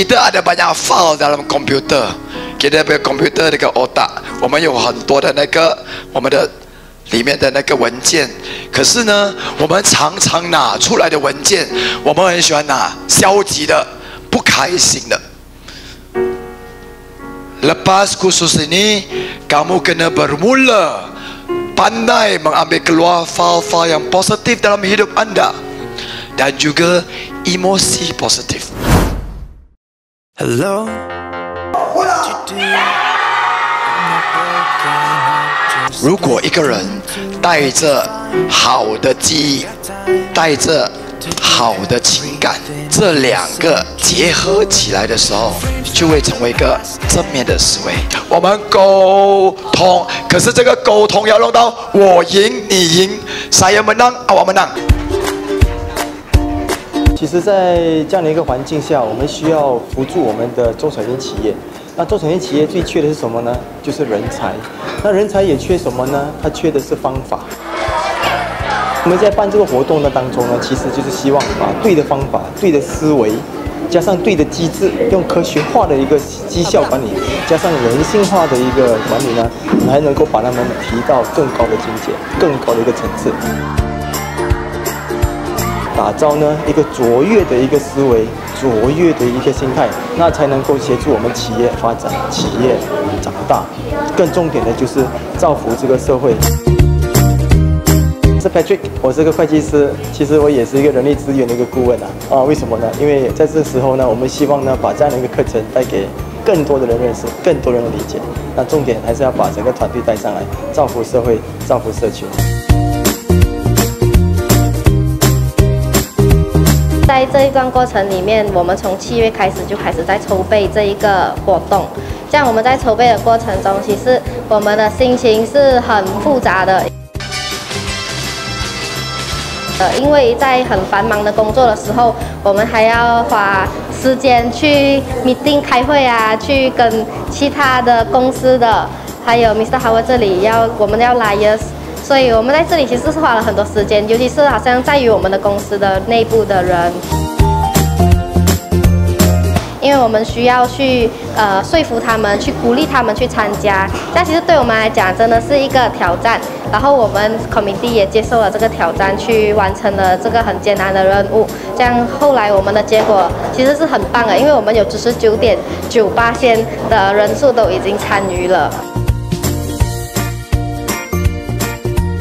kita ada banyak file dalam komputer. Kita punya komputer 那个 otak，我们有很多的那个我们的里面的那个文件。可是呢，我们常常拿出来的文件，我们很喜欢拿消极的、不开心的。Lepas khusus ini, kamu kena bermula pandai mengambil keluar file-file yang positif dalam hidup anda dan juga emosi positif. Hello. 如果一个人带着好的记忆，带着好的情感，这两个结合起来的时候，就会成为一个正面的思维。我们沟通，可是这个沟通要弄到我赢你赢，saya menang awak menang。其实，在这样的一个环境下，我们需要辅助我们的中小型企业。那中小型企业最缺的是什么呢？就是人才。那人才也缺什么呢？它缺的是方法。我们在办这个活动的当中呢，其实就是希望把对的方法、对的思维，加上对的机制，用科学化的一个绩效管理，加上人性化的一个管理呢，才能够把他们提到更高的境界、更高的一个层次，打造呢一个卓越的一个思维、卓越的一个心态，那才能够协助我们企业发展、企业长大。更重点的就是造福这个社会。是 Patrick，我是个会计师，其实我也是一个人力资源的一个顾问啊。啊，为什么呢？因为在这时候呢，我们希望呢，把这样的一个课程带给更多的人认识，更多人的理解。那重点还是要把整个团队带上来，造福社会，造福社区。这一段过程里面，我们从七月开始就开始在筹备这一个活动。这样我们在筹备的过程中，其实我们的心情是很复杂的。呃，因为在很繁忙的工作的时候，我们还要花时间去 meeting 开会啊，去跟其他的公司的，还有 Mr. Howard 这里要我们要 liars，所以我们在这里其实是花了很多时间，尤其是好像在于我们的公司的内部的人。因为我们需要去呃说服他们，去鼓励他们去参加。但其实对我们来讲，真的是一个挑战。然后我们 committee 也接受了这个挑战，去完成了这个很艰难的任务。这样后来我们的结果其实是很棒的，因为我们有九十九点九八千的人数都已经参与了。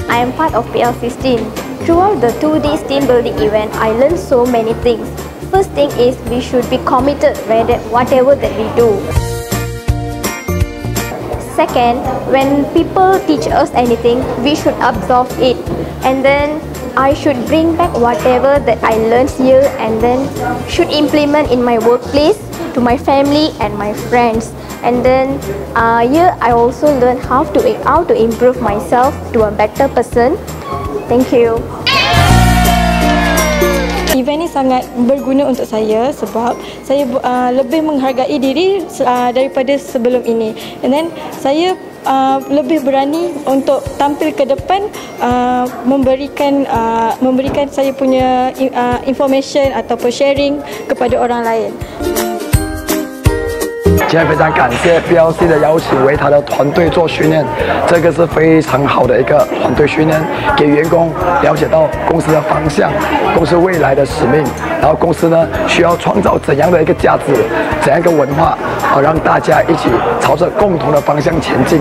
I am part of PL16. Throughout the two day team building event, I learned so many things. First thing is we should be committed whatever that we do. Second, when people teach us anything, we should absorb it. And then I should bring back whatever that I learned here and then should implement in my workplace, to my family and my friends. And then uh, here I also learned how to, how to improve myself to a better person. Thank you. Event ini sangat berguna untuk saya sebab saya uh, lebih menghargai diri uh, daripada sebelum ini. And then saya uh, lebih berani untuk tampil ke depan uh, memberikan uh, memberikan saya punya uh, information ataupun sharing kepada orang lain. 今天非常感谢 BLC 的邀请，为他的团队做训练，这个是非常好的一个团队训练，给员工了解到公司的方向、公司未来的使命，然后公司呢需要创造怎样的一个价值、怎样一个文化，啊，让大家一起朝着共同的方向前进。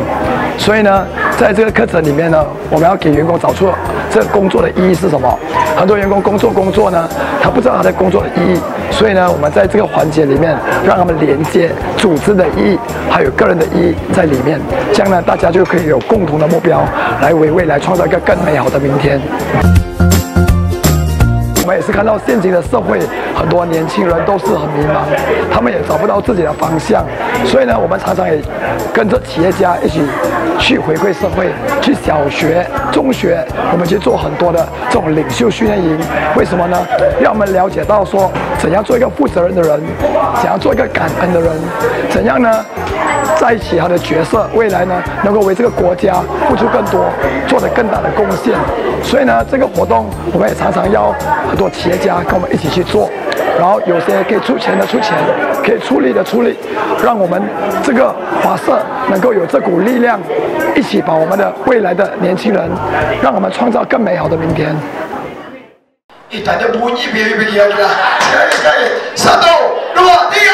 所以呢，在这个课程里面呢，我们要给员工找出这工作的意义是什么。很多员工工作工作呢，他不知道他的工作的意义，所以呢，我们在这个环节里面让他们连接组织的意义，还有个人的意义在里面，这样呢，大家就可以有共同的目标，来为未来创造一个更美好的明天。也是看到现今的社会，很多年轻人都是很迷茫，他们也找不到自己的方向，所以呢，我们常常也跟着企业家一起去回馈社会，去小学、中学，我们去做很多的这种领袖训练营。为什么呢？让我们了解到说，怎样做一个负责任的人，怎样做一个感恩的人，怎样呢在一起他的角色，未来呢能够为这个国家付出更多，做得更大的贡献。所以呢，这个活动我们也常常邀很多企业家跟我们一起去做，然后有些可以出钱的出钱，可以出力的出力，让我们这个华社能够有这股力量，一起把我们的未来的年轻人，让我们创造更美好的明天。Ih, tak ada bunyi biar-biar dia lah. Sekali, sekali. Satu, dua, tiga.